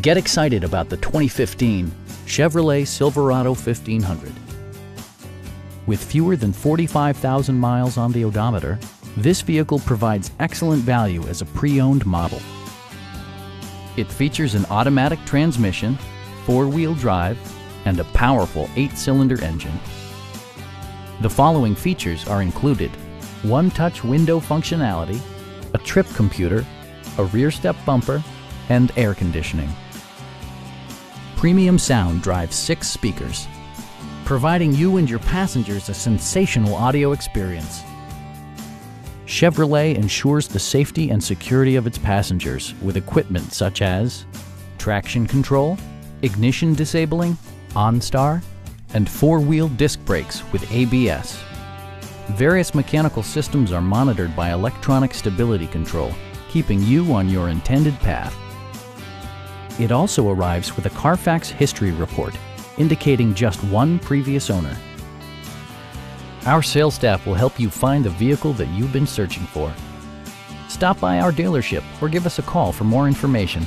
Get excited about the 2015 Chevrolet Silverado 1500. With fewer than 45,000 miles on the odometer, this vehicle provides excellent value as a pre-owned model. It features an automatic transmission, four-wheel drive, and a powerful eight-cylinder engine. The following features are included. One-touch window functionality, a trip computer, a rear step bumper, and air conditioning. Premium sound drives six speakers, providing you and your passengers a sensational audio experience. Chevrolet ensures the safety and security of its passengers with equipment such as traction control, ignition disabling, OnStar, and four-wheel disc brakes with ABS. Various mechanical systems are monitored by electronic stability control, keeping you on your intended path. It also arrives with a Carfax history report, indicating just one previous owner. Our sales staff will help you find the vehicle that you've been searching for. Stop by our dealership or give us a call for more information.